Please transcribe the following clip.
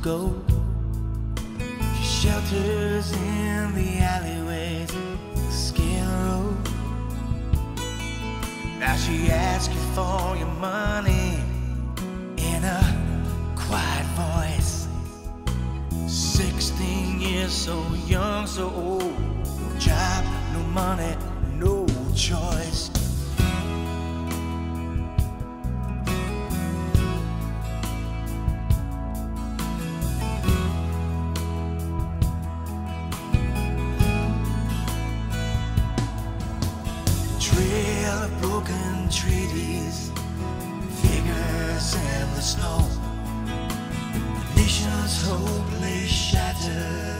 ago. She shelters in the alleyways, Skin Road. Now she asks you for your money in a quiet voice. Sixteen years, so young, so old. No job, no money, no choice. Of broken treaties, figures in the snow. Nation's hope lay shattered